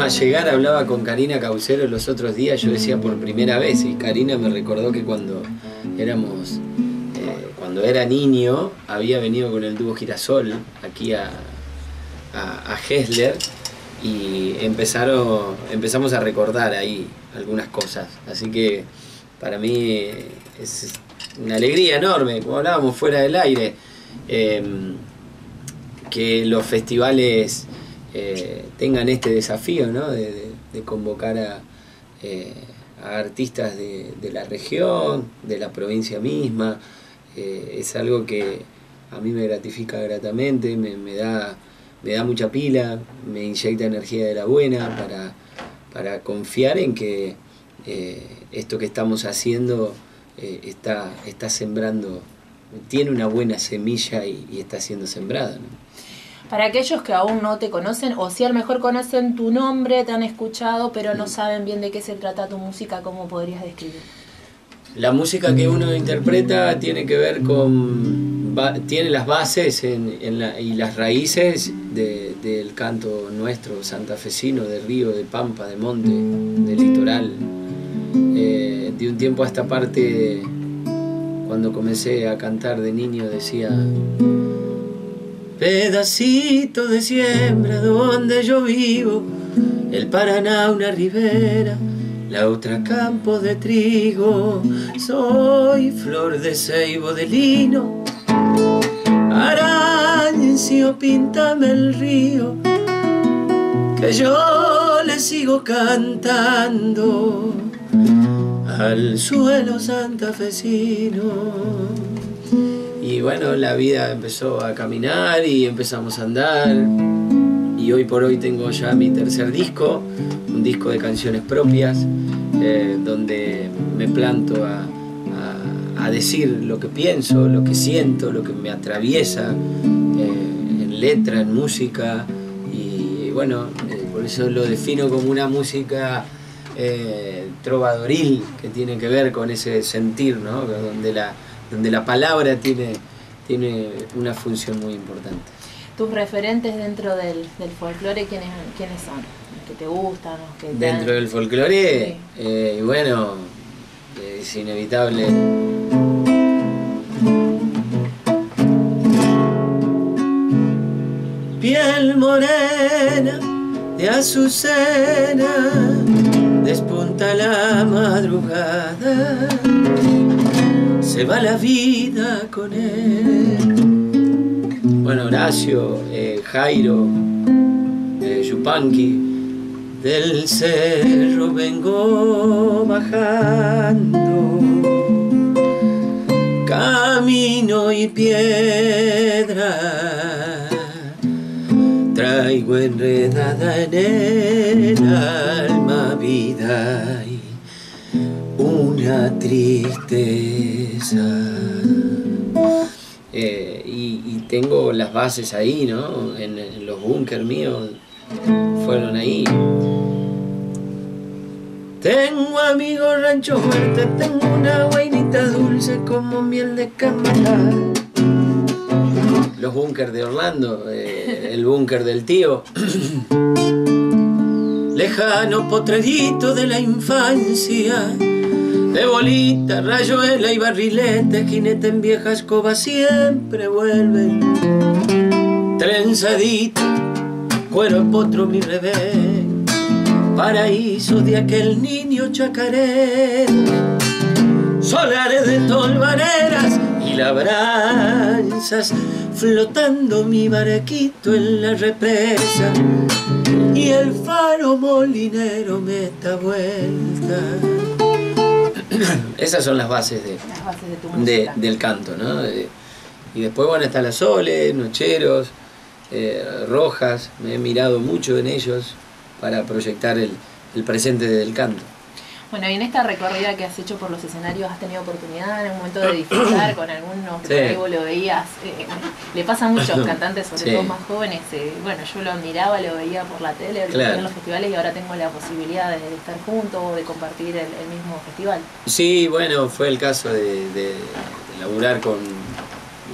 íbamos a llegar, hablaba con Karina Caucero los otros días, yo decía por primera vez, y Karina me recordó que cuando éramos, eh, cuando era niño, había venido con el dúo Girasol aquí a, Hessler y empezaron, empezamos a recordar ahí algunas cosas. Así que para mí es una alegría enorme, como hablábamos fuera del aire, em, que los festivales eh, tengan este desafío de, convocar eh, a, artistas de, la región, de la provincia misma. Eh, es algo que a mí me gratifica gratamente, me, da, me da mucha pila, me inyecta energía de la buena para, para confiar en que esto que estamos haciendo está, está sembrando, tiene una buena semilla y, está siendo sembrada. ¿no? Para aquellos que aún no te conocen, o si a lo mejor conocen tu nombre, te han escuchado, pero no saben bien de qué se trata tu música, ¿cómo podrías describir? La música que uno interpreta tiene que ver con. tiene las bases y las raíces del canto nuestro santafesino, de río, de pampa, de monte, del litoral. Eh, de un tiempo a esta parte, cuando comencé a cantar de niño, decía pedacito de siembra donde yo vivo, el Paraná una ribera, la otra campo de trigo, soy flor de ceibo de lino, arancio píntame el río, que yo le sigo cantando al suelo santafesino. Y bueno, la vida empezó a caminar y empezamos a andar. Y hoy por hoy tengo ya mi tercer disco, un disco de canciones propias, eh, donde me planto a, decir lo que pienso, lo que siento, lo que me atraviesa, eh, en letra, en música. Y bueno, eh, por eso lo defino como una música trovadoril que tiene que ver con ese sentir, ¿no? donde la donde la palabra tiene, tiene una función muy importante. ¿Tus referentes dentro del, del folclore ¿quiénes, quiénes son? ¿Los que te gustan? que dentro del folclore, eh, bueno, es inevitable. Piel morena de azucena, despunta la madrugada se va la vida con él. Bueno, Horacio, eh, Jairo, eh, Yupanqui, del cerro vengo bajando, camino y piedra, traigo enredada en el una tristeza. Eh, y, tengo las bases ahí, ¿no? En, los búnker míos fueron ahí. Tengo amigos rancho fuerte, tengo una guainita dulce como miel de cámara. Los búnker de Orlando, eh, el búnker del tío. Lejano potrerito de la infancia de bolita, rayuela y barrilete, jinete en vieja escoba siempre vuelven. Trenzadita, cuero potro mi revés, paraíso de aquel niño chacaré. Solares de tolvaneras y labranzas, flotando mi barquito en la represa. Y el faro molinero me da vuelta Esas son las bases, de, del canto, ¿no? y después, bueno, está las soles, nocheros, eh, rojas, me he mirado mucho en ellos para proyectar el, el presente del canto. Bueno, y en esta recorrida que has hecho por los escenarios, ¿has tenido oportunidad en un momento de disfrutar con algunos que vos lo veías? Eh, le pasa a muchos cantantes, sobre todo más jóvenes. Eh, bueno, yo lo admiraba, lo veía por la tele, en los festivales y ahora tengo la posibilidad de, estar juntos o de compartir el, mismo festival. Sí, bueno, fue el caso de, laburar con.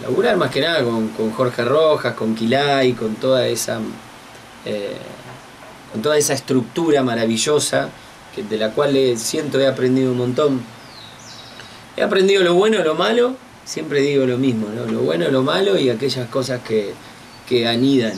laburar más que nada con, Jorge Rojas, con Quilay, con toda esa. Eh, con toda esa estructura maravillosa de la cual siento he aprendido un montón. He aprendido lo bueno, lo malo, siempre digo lo mismo, ¿no? lo bueno, lo malo y aquellas cosas que, que anidan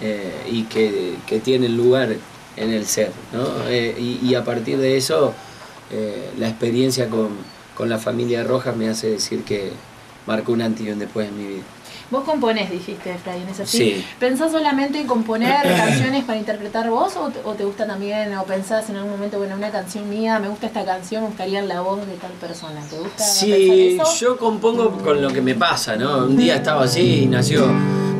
eh, y que, que, tienen lugar en el ser. ¿no? Eh, y, a partir de eso, eh, la experiencia con, con la familia Rojas me hace decir que marcó un antes y un después en mi vida. Vos componés, dijiste, Efraín, ¿es así? Sí. ¿Pensás solamente en componer canciones para interpretar vos o, te gusta también, o pensás en algún momento, bueno, una canción mía, me gusta esta canción, me gustaría la voz de tal persona? ¿Te gusta? Sí, yo compongo con lo que me pasa, ¿no? Un día estaba así y nació.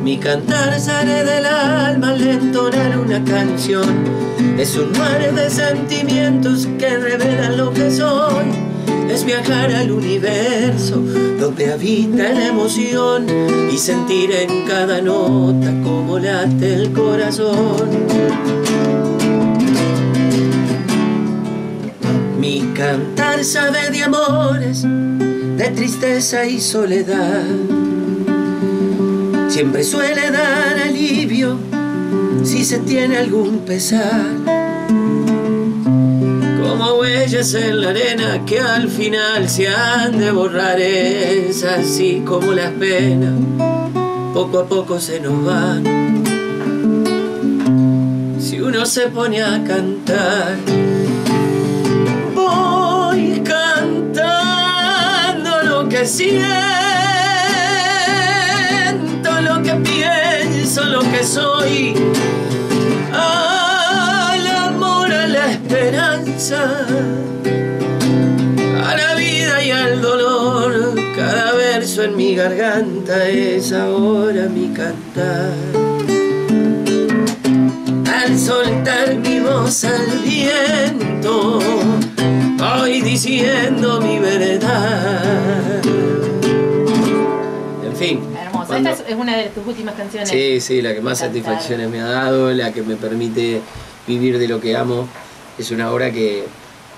Mi cantar sale del alma al entonar una canción. Es un mar de sentimientos que revelan lo que son viajar al universo donde habita la emoción y sentir en cada nota como late el corazón. Mi cantar sabe de amores, de tristeza y soledad. Siempre suele dar alivio si se tiene algún pesar como huellas en la arena que al final se han de borrar. Es así como las penas poco a poco se nos van. Si uno se pone a cantar, voy cantando lo que siento, lo que pienso, lo que soy a la vida y al dolor. Cada verso en mi garganta es ahora mi cantar. Al soltar mi voz al viento, voy diciendo mi verdad. En fin. Esta es una de tus últimas canciones. Sí, sí, la que más satisfacciones me ha dado, la que me permite vivir de lo que amo es una obra que,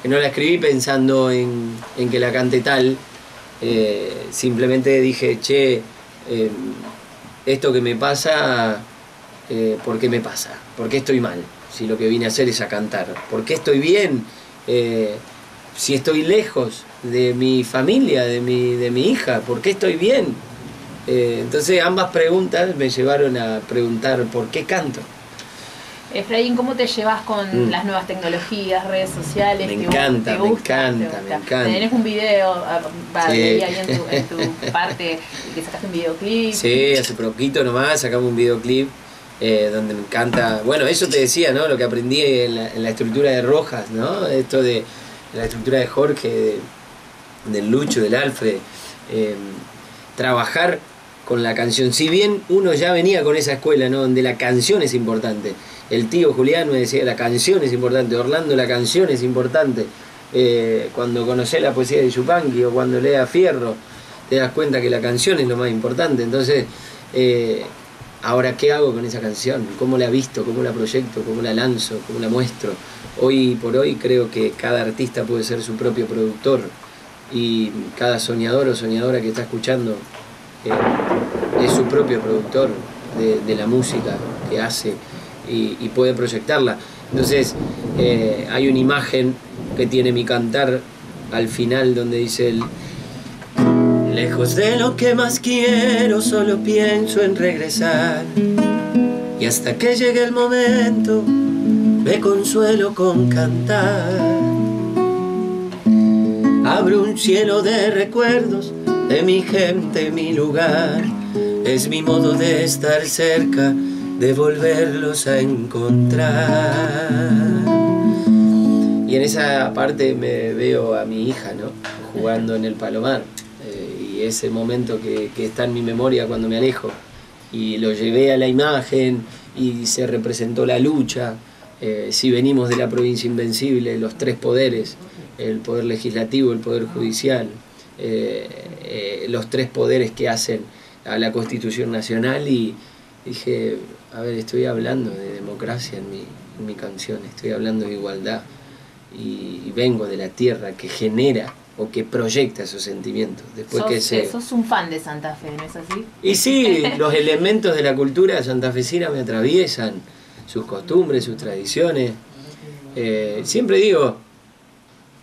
no la escribí pensando en, que la cante tal, eh, simplemente dije, che, eh, esto que me pasa, eh, ¿por qué me pasa? ¿Por qué estoy mal? Si lo que vine a hacer es a cantar. ¿Por qué estoy bien? si estoy lejos de mi familia, de mi, de mi hija, ¿por qué estoy bien? entonces ambas preguntas me llevaron a preguntar por qué canto. Efraín, ¿cómo te llevas con mm. las nuevas tecnologías, redes sociales? Me encanta, me encanta, me encanta. Tenés un video, ah, va, sí. ahí en tu, parte, que sacaste un videoclip. Sí, hace poquito nomás sacamos un videoclip eh, donde me encanta, bueno, eso te decía, ¿no? Lo que aprendí en la, estructura de Rojas, ¿no? Esto de la estructura de Jorge, del Lucho, del Alfred, eh, trabajar con la canción. Si bien uno ya venía con esa escuela, ¿no? Donde la canción es importante el tío Julián me decía, la canción es importante, Orlando, la canción es importante. Eh, cuando conoces la poesía de Yupanqui o cuando leas Fierro, te das cuenta que la canción es lo más importante. Entonces, eh, ahora, ¿qué hago con esa canción? ¿Cómo la visto? ¿Cómo la proyecto? ¿Cómo la lanzo? ¿Cómo la muestro? Hoy por hoy creo que cada artista puede ser su propio productor y cada soñador o soñadora que está escuchando eh, es su propio productor de la música que hace y, puede proyectarla. Entonces, eh, hay una imagen que tiene mi cantar al final donde dice Lejos de lo que más quiero, solo pienso en regresar. Y hasta que llegue el momento, me consuelo con cantar. Abro un cielo de recuerdos de mi gente, mi lugar. Es mi modo de estar cerca de volverlos a encontrar. Y en esa parte me veo a mi hija, ¿no? Jugando en el palomar. Eh, y ese momento que, está en mi memoria cuando me alejo. Y lo llevé a la imagen y se representó la lucha. Eh, si venimos de la provincia invencible, los tres poderes, el poder legislativo, el poder judicial, eh, los tres poderes que hacen a la Constitución Nacional y dije, a ver, estoy hablando de democracia en mi, en mi canción, estoy hablando de igualdad y, vengo de la tierra que genera o que proyecta esos sentimientos. Después sos, que se... sos un fan de Santa Fe, ¿no es así? Y sí, los elementos de la cultura santafesina me atraviesan. sus costumbres, sus tradiciones. Eh, siempre digo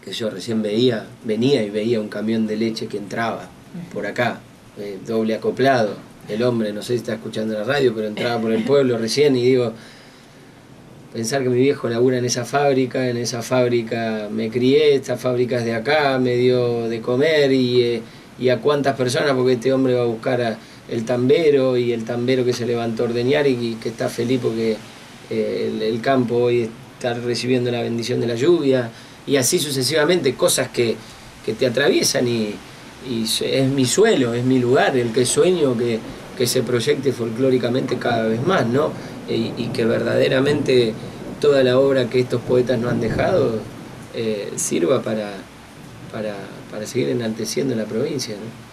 que yo recién veía, venía y veía un camión de leche que entraba por acá, eh, doble acoplado. El hombre, no sé si está escuchando la radio, pero entraba por el pueblo recién y digo, pensar que mi viejo labura en esa fábrica, en esa fábrica me crié, esta fábrica es de acá, me dio de comer y, eh, y a cuántas personas, porque este hombre va a buscar a el tambero y el tambero que se levantó a ordeñar y que está feliz porque eh, el, campo hoy está recibiendo la bendición de la lluvia y así sucesivamente, cosas que, te atraviesan y, es mi suelo, es mi lugar, el que sueño que, se proyecte folclóricamente cada vez más, ¿no? Y, que verdaderamente toda la obra que estos poetas nos han dejado eh, sirva para, para, para seguir enalteciendo la provincia, ¿no?